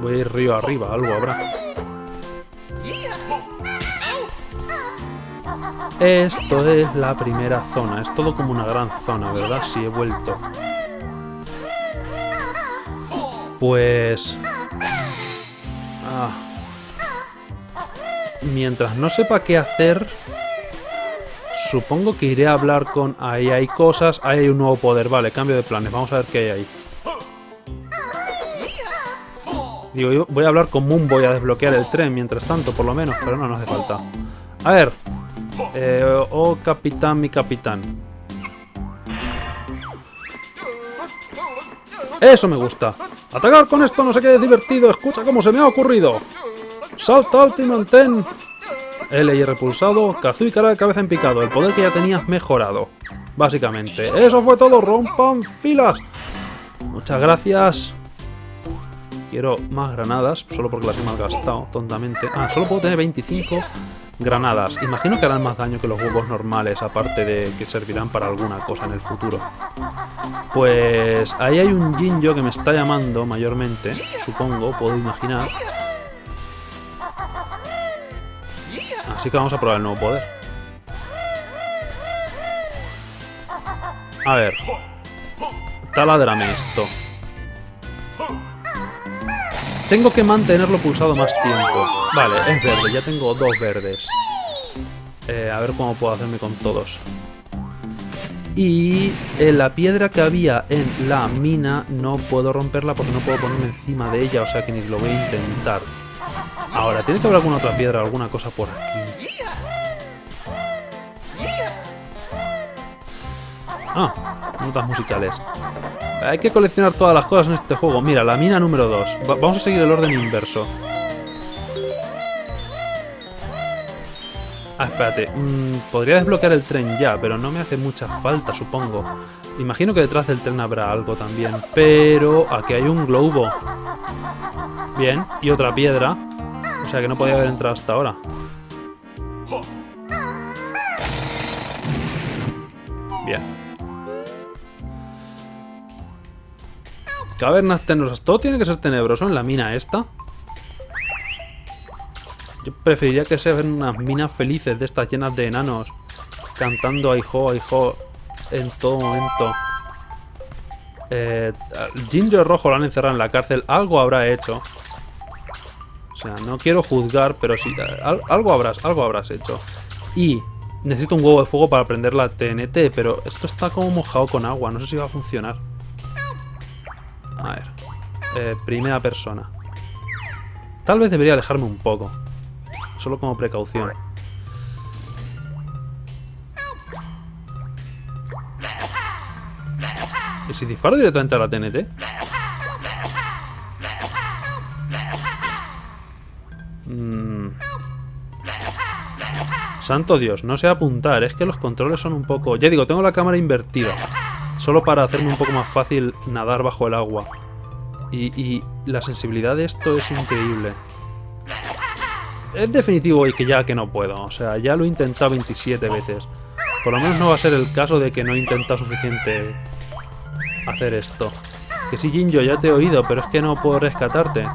Voy a ir río arriba, algo habrá. Esto es la primera zona. Es todo como una gran zona, ¿verdad? Sí, he vuelto. Pues... Ah. Mientras no sepa qué hacer... Supongo que iré a hablar con... Ahí hay cosas, ahí hay un nuevo poder. Vale, cambio de planes. Vamos a ver qué hay ahí. Digo, voy a hablar con Moon, voy a desbloquear el tren mientras tanto, por lo menos. Pero no, no hace falta. A ver. Eh, oh, capitán, mi capitán. Eso me gusta. Atacar con esto no sé qué es divertido. Escucha cómo se me ha ocurrido. Salta alto y mantén L y repulsado, Kazooie cara de cabeza en picado. El poder que ya tenías mejorado. Básicamente. Eso fue todo. Rompan filas. Muchas gracias. Quiero más granadas, solo porque las he malgastado tontamente. Ah, solo puedo tener 25 granadas. Imagino que harán más daño que los huevos normales, aparte de que servirán para alguna cosa en el futuro. Pues ahí hay un Jinjo que me está llamando mayormente, supongo, puedo imaginar. Así que vamos a probar el nuevo poder. A ver. Taladrame esto. Tengo que mantenerlo pulsado más tiempo. Vale, es verde, ya tengo dos verdes. Eh, a ver cómo puedo hacerme con todos. Y eh, la piedra que había en la mina no puedo romperla porque no puedo ponerme encima de ella, o sea que ni lo voy a intentar. Ahora, tiene que haber alguna otra piedra, alguna cosa por aquí. Ah, notas musicales. Hay que coleccionar todas las cosas en este juego. Mira, la mina número 2. vamos a seguir el orden inverso. Ah, espérate. Mm, podría desbloquear el tren ya, pero no me hace mucha falta, supongo. Imagino que detrás del tren habrá algo también. Pero aquí hay un globo. Bien, y otra piedra. O sea que no podía haber entrado hasta ahora. Bien. Cavernas tenebrosas. Todo tiene que ser tenebroso en la mina esta. Yo preferiría que sean unas minas felices de estas llenas de enanos. Cantando aijo, aijo en todo momento. Eh, Ginger Rojo lo han encerrado en la cárcel. Algo habrá hecho. O sea, no quiero juzgar, pero sí, algo habrás, algo habrás hecho. Y necesito un huevo de fuego para prender la TNT, pero esto está como mojado con agua, no sé si va a funcionar. A ver, eh, primera persona. Tal vez debería alejarme un poco, solo como precaución. ¿Y si disparo directamente a la TNT? Santo Dios, no sé apuntar, es que los controles son un poco... Ya digo, tengo la cámara invertida. Solo para hacerme un poco más fácil nadar bajo el agua. Y, la sensibilidad de esto es increíble. Es definitivo y que ya que no puedo. O sea, ya lo he intentado 27 veces. Por lo menos no va a ser el caso de que no he intentado suficiente hacer esto. Que sí, Jinjo, ya te he oído, pero es que no puedo rescatarte.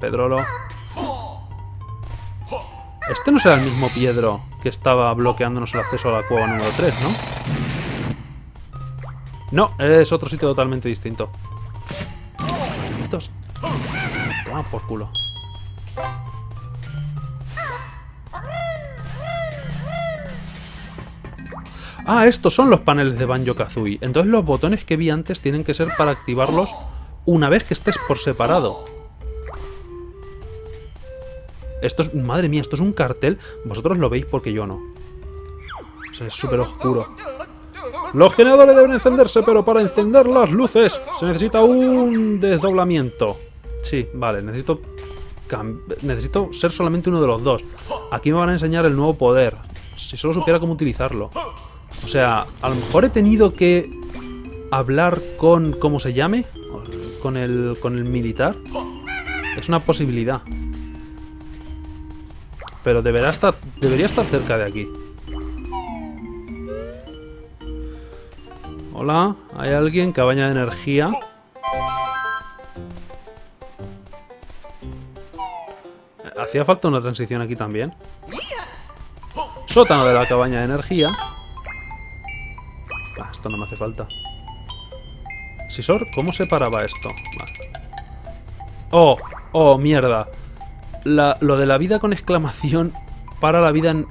Pedrolo. Este no será el mismo Piedro que estaba bloqueándonos el acceso a la cueva número 3, ¿no? No, es otro sitio totalmente distinto. Por culo. Ah, estos son los paneles de Banjo-Kazooie. Entonces los botones que vi antes tienen que ser para activarlos una vez que estés por separado. Esto es... Madre mía, esto es un cartel. Vosotros lo veis porque yo no. O sea, es súper oscuro. Los generadores deben encenderse, pero para encender las luces se necesita un desdoblamiento. Sí, vale, necesito... Necesito ser solamente uno de los dos. Aquí me van a enseñar el nuevo poder. Si solo supiera cómo utilizarlo. O sea, a lo mejor he tenido que hablar con... ¿Cómo se llame? Con el, con el militar. Es una posibilidad. Pero estar, debería estar cerca de aquí. Hola, ¿hay alguien? Cabaña de energía. Hacía falta una transición aquí también. Sótano de la cabaña de energía. Ah, esto no me hace falta. Sisor, ¿cómo se paraba esto? Oh, oh, mierda. Lo de la vida con exclamación para la vida en...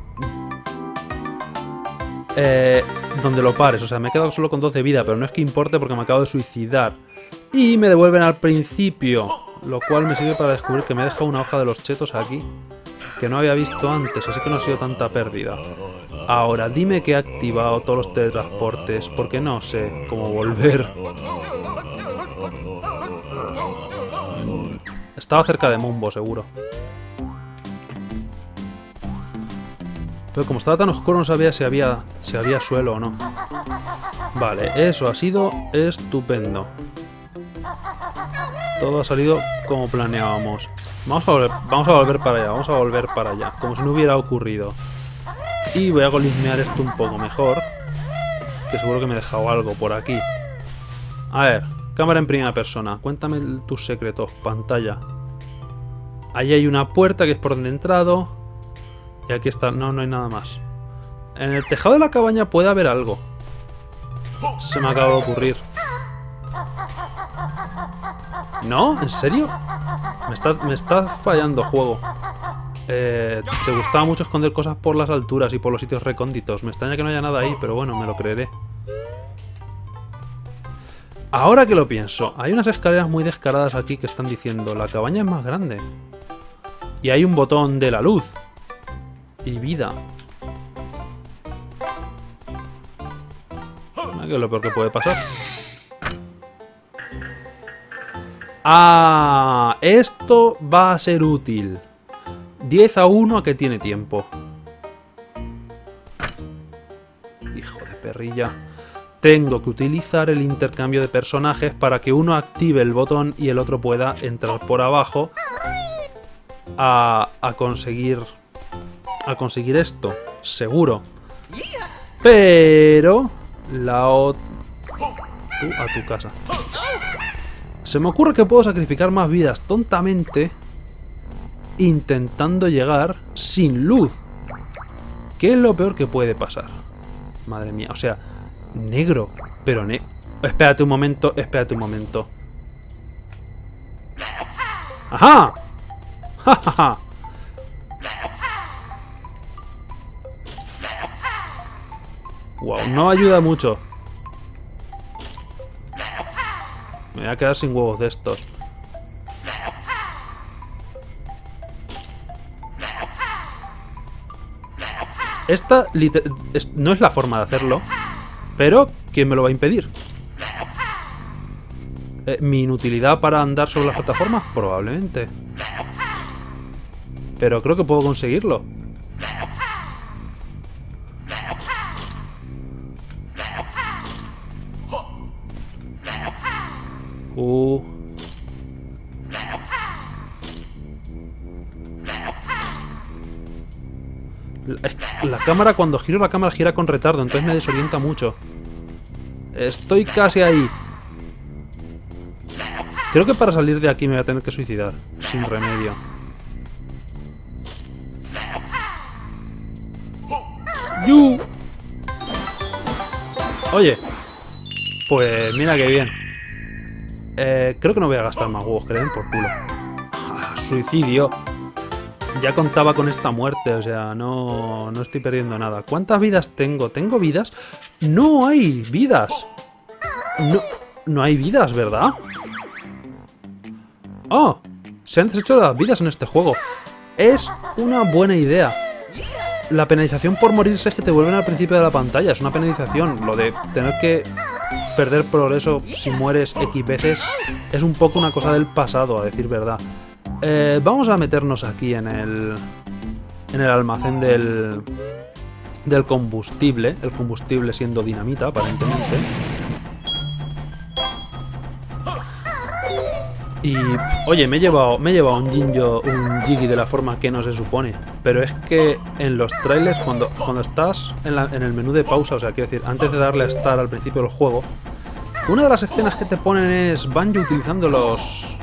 Eh, donde lo pares. O sea, me he quedado solo con 12 de vida, pero no es que importe porque me acabo de suicidar. Y me devuelven al principio. Lo cual me sirve para descubrir que me he dejado una hoja de los chetos aquí. Que no había visto antes, así que no ha sido tanta pérdida. Ahora, dime que he activado todos los teletransportes, porque no sé cómo volver. Estaba cerca de Mumbo, seguro. Pero como estaba tan oscuro no sabía si había, si había suelo o no. Vale, eso ha sido estupendo. Todo ha salido como planeábamos. Vamos a, volver, vamos a volver para allá, vamos a volver para allá, como si no hubiera ocurrido. Y voy a golismear esto un poco mejor. Que seguro que me he dejado algo por aquí. A ver, cámara en primera persona. Cuéntame tus secretos, pantalla. Ahí hay una puerta que es por donde he entrado. Y aquí está. No, no hay nada más. En el tejado de la cabaña puede haber algo. Se me acaba de ocurrir. ¿No? ¿En serio? Me está, me está fallando juego. Eh, te gustaba mucho esconder cosas por las alturas y por los sitios recónditos. Me extraña que no haya nada ahí, pero bueno, me lo creeré. Ahora que lo pienso, hay unas escaleras muy descaradas aquí que están diciendo la cabaña es más grande. Y hay un botón de la luz. Y vida. Ah, que es lo peor que puede pasar. Ah, esto va a ser útil. 10 a 1 a que tiene tiempo. Hijo de perrilla. Tengo que utilizar el intercambio de personajes para que uno active el botón y el otro pueda entrar por abajo a, a conseguir a conseguir esto, seguro. Pero la o- tú a tu casa. Se me ocurre que puedo sacrificar más vidas tontamente intentando llegar sin luz. ¿Qué es lo peor que puede pasar? Madre mía, o sea, negro, pero ne... Espérate un momento, espérate un momento. ¡Ajá! ¡Ja, ja, ja! Wow, no ayuda mucho. Me voy a quedar sin huevos de estos. Esta no es la forma de hacerlo, pero ¿quién me lo va a impedir? Eh, ¿Mi inutilidad para andar sobre las plataformas? Probablemente. Pero creo que puedo conseguirlo. Cámara, cuando giro la cámara, gira con retardo, entonces me desorienta mucho. Estoy casi ahí. Creo que para salir de aquí me voy a tener que suicidar. Sin remedio. ¡Yu! Oye. Pues mira qué bien. Eh, creo que no voy a gastar más huevos, que den por culo. Ah, suicidio. Ya contaba con esta muerte, o sea, no, no estoy perdiendo nada. ¿Cuántas vidas tengo? ¿Tengo vidas? No hay vidas. No, no hay vidas, ¿verdad? ¡Oh! Se han deshecho las vidas en este juego. Es una buena idea. La penalización por morirse es que te vuelven al principio de la pantalla. Es una penalización. Lo de tener que perder progreso si mueres X veces es un poco una cosa del pasado, a decir verdad. Eh, vamos a meternos aquí en el. En el almacén del. Del combustible. El combustible siendo dinamita, aparentemente. Y. Oye, me he llevado. Me he llevado un Jinjo. Un Jiggy de la forma que no se supone. Pero es que en los trailers, cuando, cuando estás en, en el menú de pausa, o sea, quiero decir, antes de darle a estar al principio del juego, una de las escenas que te ponen es Banjo utilizando los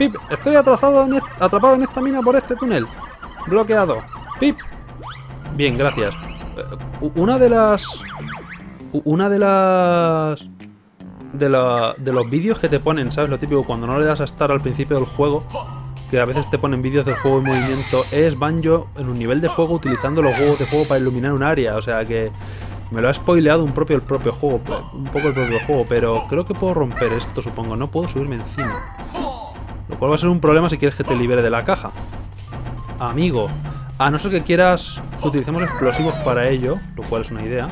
Pip, estoy atrapado en, atrapado en esta mina por este túnel. Bloqueado. Pip. Bien, gracias. Eh, una de las... Una de las... De, la, de los vídeos que te ponen, ¿sabes? Lo típico, cuando no le das a estar al principio del juego, que a veces te ponen vídeos del juego en movimiento, es Banjo en un nivel de fuego utilizando los huevos de fuego para iluminar un área. O sea que me lo ha spoileado un propio el propio juego, un poco el propio juego, pero creo que puedo romper esto, supongo. No puedo subirme encima. Lo cual va a ser un problema si quieres que te libere de la caja. Amigo. A no ser que quieras que utilicemos explosivos para ello, lo cual es una idea.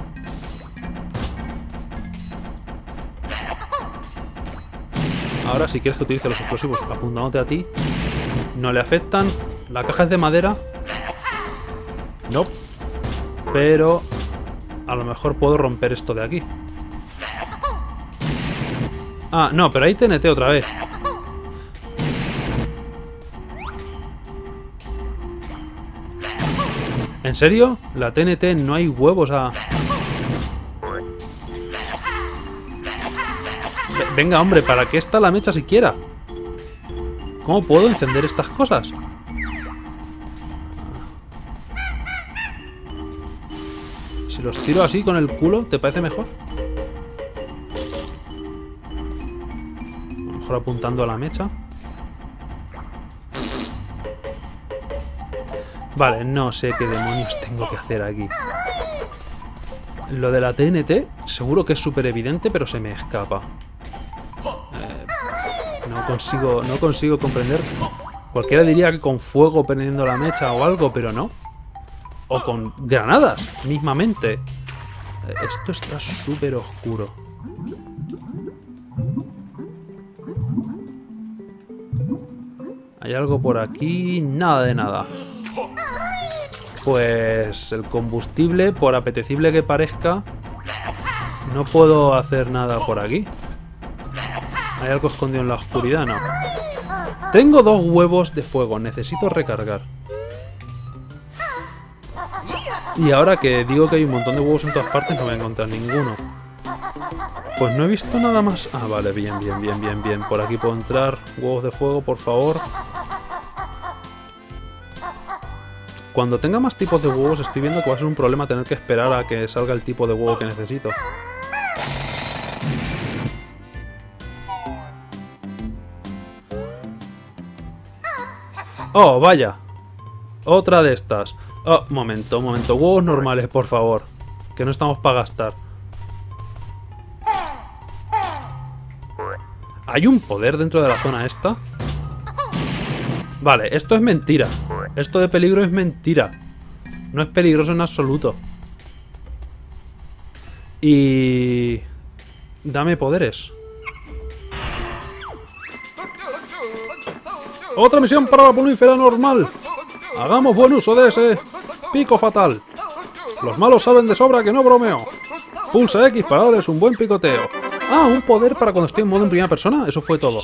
Ahora, si quieres que utilice los explosivos apuntándote a ti, no le afectan. La caja es de madera. No. Pero a lo mejor puedo romper esto de aquí. Ah, no, pero ahí TNT otra vez. Serio? La TNT no hay huevos a... Venga, hombre, ¿para qué está la mecha siquiera? ¿Cómo puedo encender estas cosas? Si los tiro así con el culo, ¿te parece mejor? Mejor apuntando a la mecha. Vale, no sé qué demonios tengo que hacer aquí. Lo de la TNT, seguro que es súper evidente, pero se me escapa. No consigo, no consigo comprender. Cualquiera diría que con fuego prendiendo la mecha o algo, pero no. O con granadas, mismamente. Eh, esto está súper oscuro. ¿Hay algo por aquí? Nada de nada. Pues el combustible, por apetecible que parezca, no puedo hacer nada por aquí. ¿Hay algo escondido en la oscuridad? No. Tengo dos huevos de fuego. Necesito recargar. Y ahora que digo que hay un montón de huevos en todas partes, no voy a encontrar ninguno. Pues no he visto nada más. Ah, vale, bien, bien, bien, bien, bien. Por aquí puedo entrar. Huevos de fuego, por favor. Cuando tenga más tipos de huevos, estoy viendo que va a ser un problema tener que esperar a que salga el tipo de huevo que necesito. Oh, vaya. Otra de estas. Oh, momento, momento. Huevos normales, por favor. Que no estamos para gastar. ¿Hay un poder dentro de la zona esta? Vale, esto es mentira. Esto de peligro es mentira. No es peligroso en absoluto. Y... Dame poderes. Otra misión para la polífera normal. Hagamos buen uso de ese pico fatal. Los malos saben de sobra que no bromeo. Pulsa X para darles un buen picoteo. Ah, un poder para cuando estoy en modo en primera persona. Eso fue todo.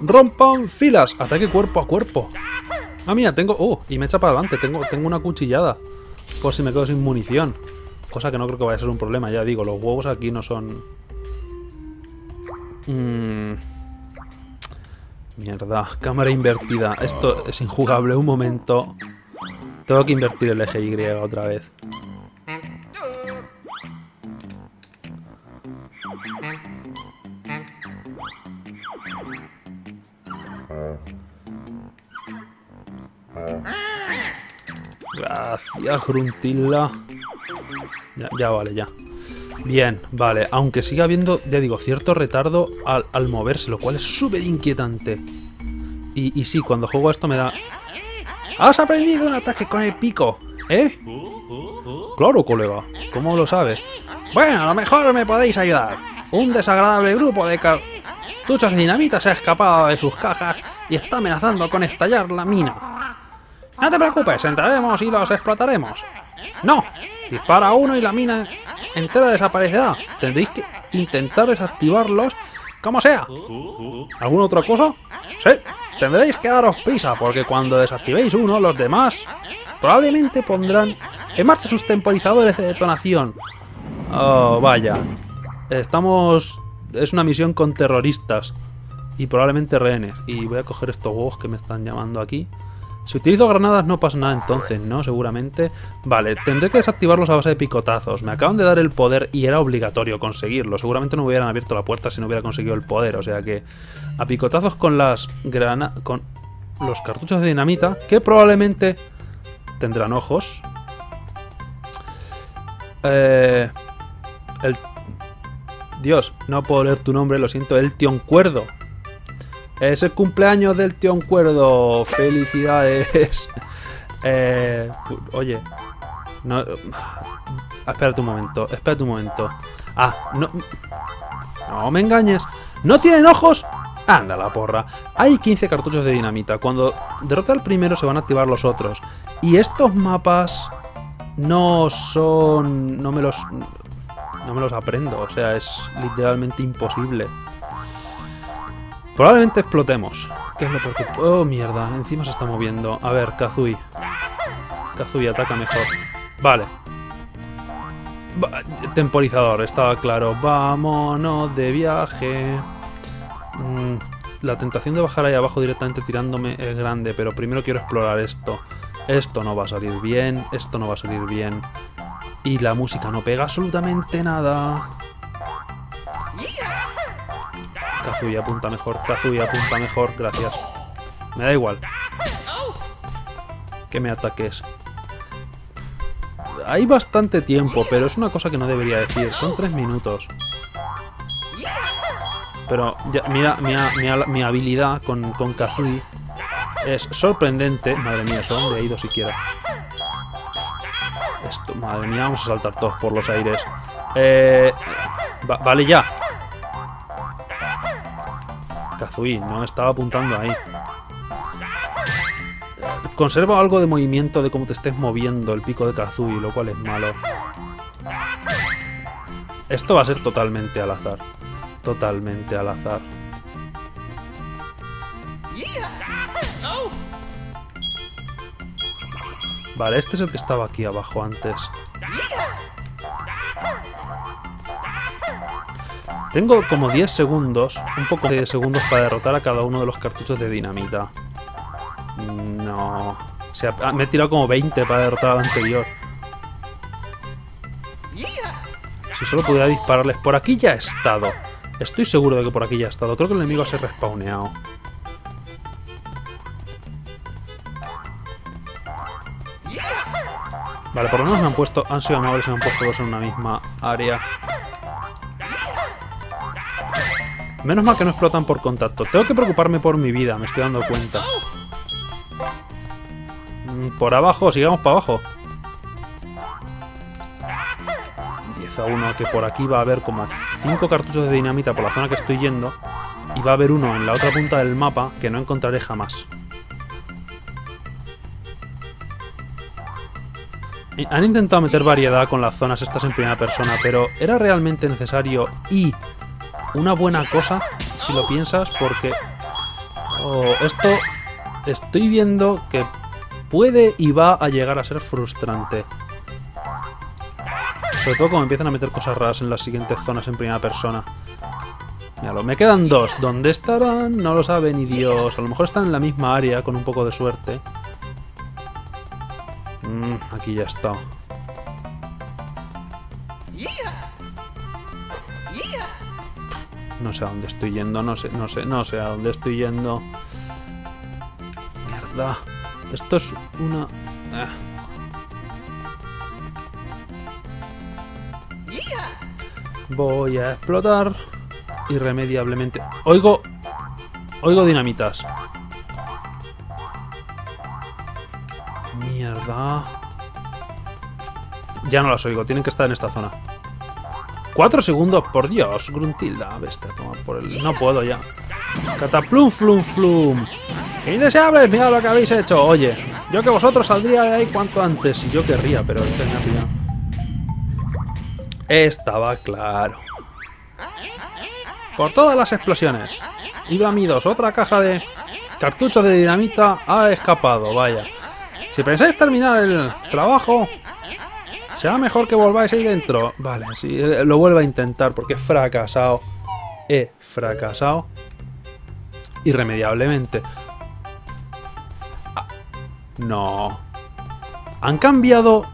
Rompan filas. Ataque cuerpo a cuerpo. Ah, mía, tengo... Oh, y me echa para adelante. Tengo, tengo una cuchillada. Por si me quedo sin munición. Cosa que no creo que vaya a ser un problema. Ya digo, los huevos aquí no son... Mmm... Mierda, cámara invertida. Esto es injugable. Un momento. Tengo que invertir el eje Y otra vez. Gracias, Gruntilla. Ya, vale, ya. Bien, vale. Aunque siga habiendo, ya digo, cierto retardo al, moverse, lo cual es súper inquietante. Y, y sí, cuando juego esto me da... ¡Has aprendido un ataque con el pico! ¿Eh? Claro, colega. ¿Cómo lo sabes? Bueno, a lo mejor me podéis ayudar. Un desagradable grupo de cartuchos dinamita se ha escapado de sus cajas y está amenazando con estallar la mina. No te preocupes, entraremos y los explotaremos. No, dispara uno y la mina entera desaparecerá. Tendréis que intentar desactivarlos como sea. ¿Alguna otra cosa? Sí, tendréis que daros prisa, porque cuando desactivéis uno, los demás probablemente pondrán en marcha sus temporizadores de detonación. Oh, vaya. Estamos... Es una misión con terroristas. y probablemente rehenes. Y voy a coger estos huevos que me están llamando aquí. Si utilizo granadas no pasa nada entonces, ¿no? Seguramente. Vale, tendré que desactivarlos a base de picotazos. Me acaban de dar el poder y era obligatorio conseguirlo. Seguramente no hubieran abierto la puerta si no hubiera conseguido el poder. O sea que a picotazos con las granadas... Con los cartuchos de dinamita, que probablemente tendrán ojos. Eh, el... Dios, no puedo leer tu nombre, lo siento, el Cuerdo. Es el cumpleaños del Cuerdo. Felicidades. eh, oye, no... Espérate un momento, espérate un momento. Ah, no... No me engañes. ¿No tienen ojos? Anda la porra. Hay 15 cartuchos de dinamita. Cuando derrota al primero se van a activar los otros. Y estos mapas no son... No me los... No me los aprendo. O sea, es literalmente imposible. Probablemente explotemos. ¿Qué es lo peor que... Oh, mierda. Encima se está moviendo. A ver, Kazui. Kazui ataca mejor. Vale. temporizador, estaba claro. Vámonos de viaje. Mm, la tentación de bajar ahí abajo directamente tirándome es grande, pero primero quiero explorar esto. Esto no va a salir bien, esto no va a salir bien. Y la música no pega absolutamente nada. Kazuya apunta mejor, Kazuya apunta mejor, gracias. Me da igual. Que me ataques. Hay bastante tiempo, pero es una cosa que no debería decir. Son tres minutos. Pero mira, mi habilidad con, con Kazui es sorprendente. Madre mía, ¿eso dónde he ido siquiera? Esto, madre mía, vamos a saltar todos por los aires. Eh, vale, ya. Kazui, no estaba apuntando ahí. Conserva algo de movimiento de cómo te estés moviendo el pico de Kazui, lo cual es malo. Esto va a ser totalmente al azar totalmente al azar. Vale, este es el que estaba aquí abajo antes. Tengo como 10 segundos, un poco de segundos para derrotar a cada uno de los cartuchos de dinamita. No... O sea, me he tirado como 20 para derrotar al anterior. Si solo pudiera dispararles por aquí ya he estado. Estoy seguro de que por aquí ya ha estado. Creo que el enemigo se ha respawneado. Vale, por lo menos me han puesto... Han sido amables y me han puesto dos en una misma área. Menos mal que no explotan por contacto. Tengo que preocuparme por mi vida, me estoy dando cuenta. Mm, por abajo, sigamos para abajo. a uno que por aquí va a haber como 5 cartuchos de dinamita por la zona que estoy yendo y va a haber uno en la otra punta del mapa que no encontraré jamás. Han intentado meter variedad con las zonas estas en primera persona, pero ¿era realmente necesario y una buena cosa, si lo piensas? Porque oh, esto estoy viendo que puede y va a llegar a ser frustrante. Sobre todo como empiezan a meter cosas raras en las siguientes zonas en primera persona. Míralo, me quedan dos. ¿Dónde estarán? No lo sabe ni Dios. A lo mejor están en la misma área con un poco de suerte. Mm, aquí ya está. No sé a dónde estoy yendo, no sé, no sé, no sé a dónde estoy yendo. Mierda. Esto es una... Ah. Voy a explotar irremediablemente. Oigo... Oigo dinamitas. Mierda. Ya no las oigo, tienen que estar en esta zona. Cuatro segundos, por Dios, Gruntilda. Bestia, toma por el... No puedo ya. Cataplum, flum, flum. Indeseables, mirad lo que habéis hecho. Oye, yo que vosotros saldría de ahí cuanto antes. Y yo querría, pero este me ha. Estaba claro. Por todas las explosiones. Iba mi dos. Otra caja de cartuchos de dinamita ha escapado, vaya. Si pensáis terminar el trabajo, será mejor que volváis ahí dentro. Vale, sí, lo vuelvo a intentar porque he fracasado. He fracasado. irremediablemente. Ah, no. Han cambiado...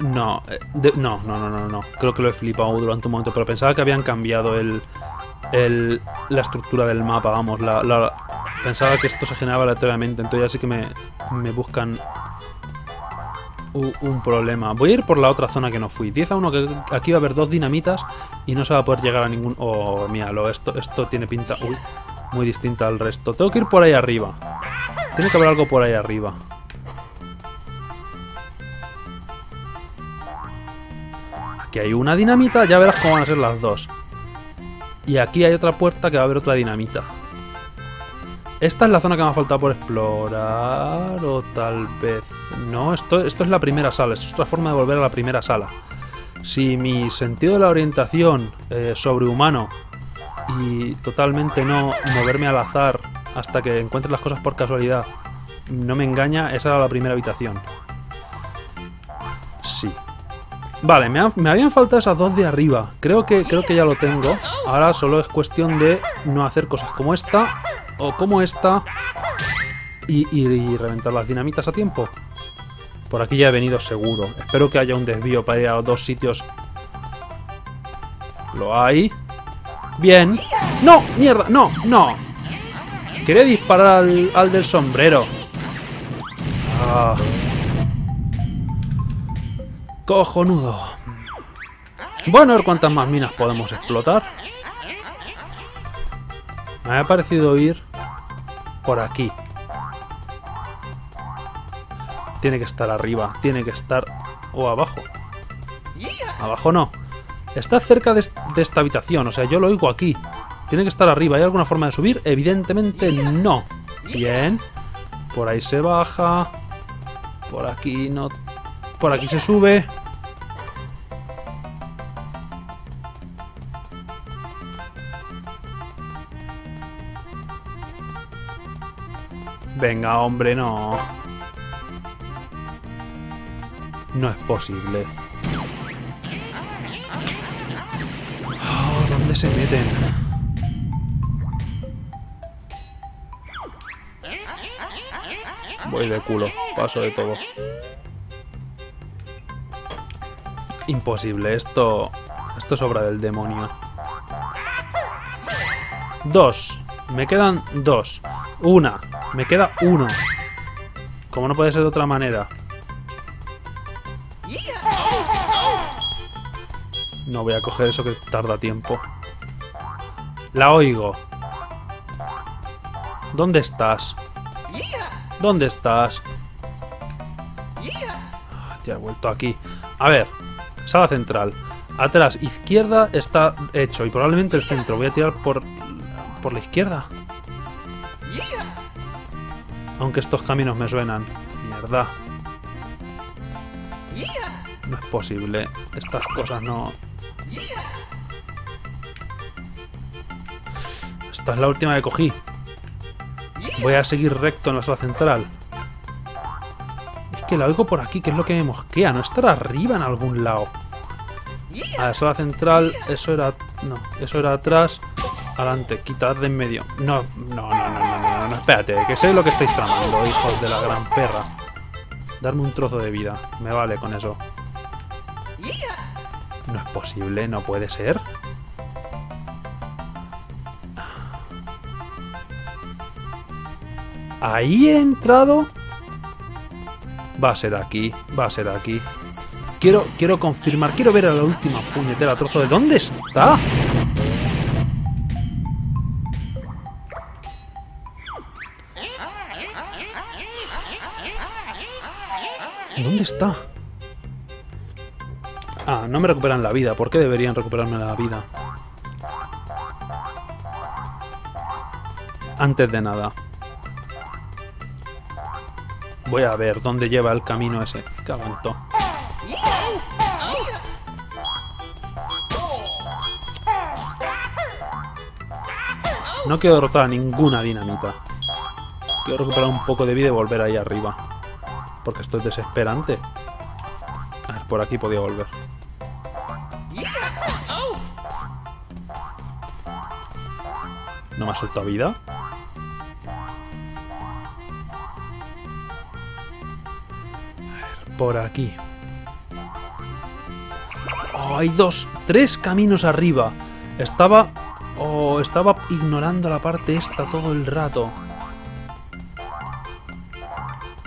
No, eh, no, no, no, no, no. Creo que lo he flipado durante un momento, pero pensaba que habían cambiado el, el, la estructura del mapa, vamos. Pensaba que esto se generaba aleatoriamente, entonces ya sí que me, me buscan un problema. Voy a ir por la otra zona que no fui. 10 a 1, que aquí va a haber dos dinamitas y no se va a poder llegar a ningún... Oh, míralo, esto, esto tiene pinta... Uy, muy distinta al resto. Tengo que ir por ahí arriba. Tiene que haber algo por ahí arriba. Aquí hay una dinamita, ya verás cómo van a ser las dos. Y aquí hay otra puerta que va a haber otra dinamita. Esta es la zona que me ha faltado por explorar, o tal vez... No, esto, esto es la primera sala, esto es otra forma de volver a la primera sala. Si mi sentido de la orientación eh, sobrehumano y totalmente no moverme al azar hasta que encuentre las cosas por casualidad no me engaña, esa era la primera habitación. Sí. Vale, me, me, habían faltado esas dos de arriba. Creo que, creo que ya lo tengo. Ahora solo es cuestión de no hacer cosas como esta o como esta y, y, reventar las dinamitas a tiempo. Por aquí ya he venido seguro. Espero que haya un desvío para ir a dos sitios. Lo hay. Bien. ¡No! ¡Mierda! ¡No! ¡No! Quería disparar al, del sombrero. Ah. Cojonudo. Bueno, a ver cuántas más minas podemos explotar. Me ha parecido ir por aquí. Tiene que estar arriba, tiene que estar... O abajo. Abajo no. Está cerca de, esta habitación, o sea, yo lo oigo aquí. Tiene que estar arriba. ¿Hay alguna forma de subir? Evidentemente no. Bien. Por ahí se baja. Por aquí no... Por aquí se sube. Venga, hombre, no. No es posible. Oh, ¿Dónde se meten? Voy de culo, paso de todo. Imposible, esto... Esto es obra del demonio. Dos. Me quedan dos. Una. Me queda uno. Como no puede ser de otra manera. No voy a coger eso que tarda tiempo. La oigo. ¿Dónde estás? ¿Dónde estás? Ya he vuelto aquí. A ver, sala central. Atrás, izquierda está hecho y probablemente el centro. Voy a tirar por, por la izquierda. Aunque estos caminos me suenan. Mierda. No es posible. Estas cosas no... Esta es la última que cogí. Voy a seguir recto en la sala central. Es que la oigo por aquí, que es lo que me mosquea. No estará arriba en algún lado. A la sala central, eso era... No, eso era atrás. Adelante, quitad de en medio. No, no, no, no, no, no, no, espérate, que sé lo que estáis tramando, hijos de la gran perra. Darme un trozo de vida, me vale con eso. No es posible, no puede ser. Ahí he entrado. Va a ser aquí, va a ser aquí. Quiero, quiero confirmar, quiero ver a la última puñetera trozo de... ¿Dónde está? ¿Dónde está? Ah, no me recuperan la vida. ¿Por qué deberían recuperarme la vida? Antes de nada. Voy a ver dónde lleva el camino ese. Cabanto. No quiero derrotar a ninguna dinamita. Quiero recuperar un poco de vida y volver ahí arriba. Porque esto es desesperante. A ver, por aquí podía volver. No me ha soltado vida. A ver, por aquí. Oh, hay dos, tres caminos arriba. Estaba... Oh, estaba ignorando la parte esta todo el rato.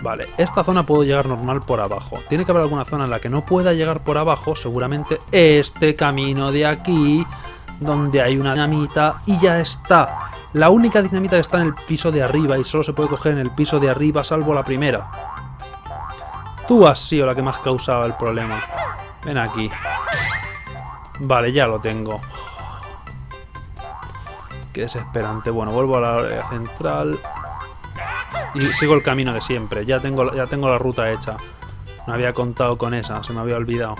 Vale, esta zona puedo llegar normal por abajo. Tiene que haber alguna zona en la que no pueda llegar por abajo, seguramente este camino de aquí donde hay una dinamita y ya está. La única dinamita que está en el piso de arriba y solo se puede coger en el piso de arriba, salvo la primera. Tú has sido la que más causaba el problema. Ven aquí. Vale, ya lo tengo. Qué desesperante. Bueno, vuelvo a la área central. Y sigo el camino de siempre. Ya tengo, ya tengo la ruta hecha. No había contado con esa, se me había olvidado.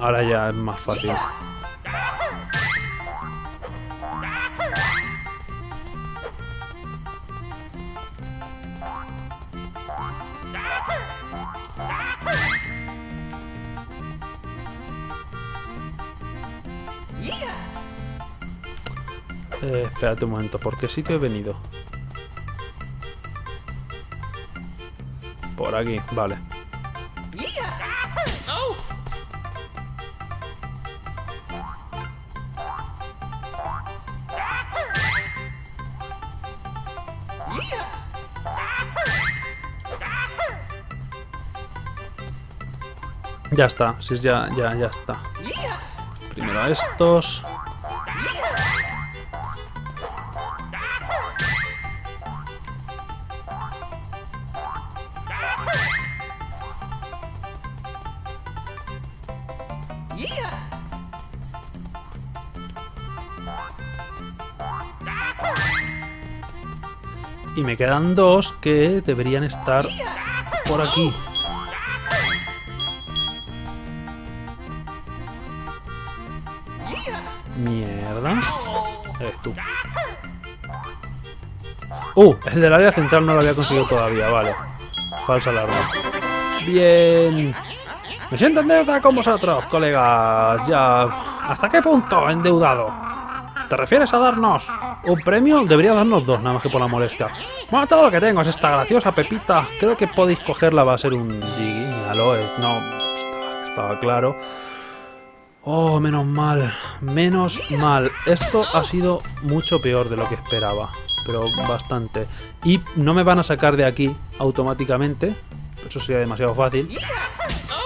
Ahora ya es más fácil. Eh, espérate un momento, ¿por qué sitio he venido? Por aquí, vale. Ya está, es ya, ya, ya está. Primero a estos. Y me quedan dos que deberían estar por aquí. Uh, el del área central no lo había conseguido todavía, vale. Falsa alarma. Bien. Me siento en deuda con vosotros, colegas. Ya... ¿Hasta qué punto endeudado? ¿Te refieres a darnos un premio? Debería darnos dos, nada más que por la molestia. Bueno, todo lo que tengo es esta graciosa pepita. Creo que podéis cogerla, va a ser un Jiggy. Aloe. No, estaba, estaba claro. Oh, menos mal. Menos mal. Esto ha sido mucho peor de lo que esperaba. Pero bastante. Y no me van a sacar de aquí automáticamente. Eso sería demasiado fácil.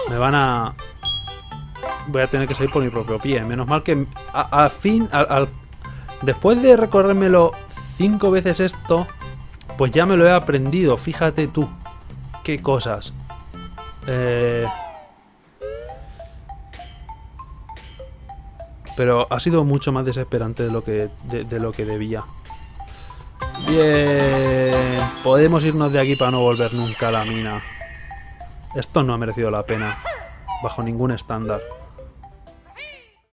Me van a... Voy a tener que salir por mi propio pie. Menos mal que a, fin... Al, después de recorrérmelo cinco veces esto, pues ya me lo he aprendido. Fíjate tú. Qué cosas. Eh... Pero ha sido mucho más desesperante de lo que, de, lo que debía. Bien. Podemos irnos de aquí para no volver nunca a la mina. Esto no ha merecido la pena. Bajo ningún estándar.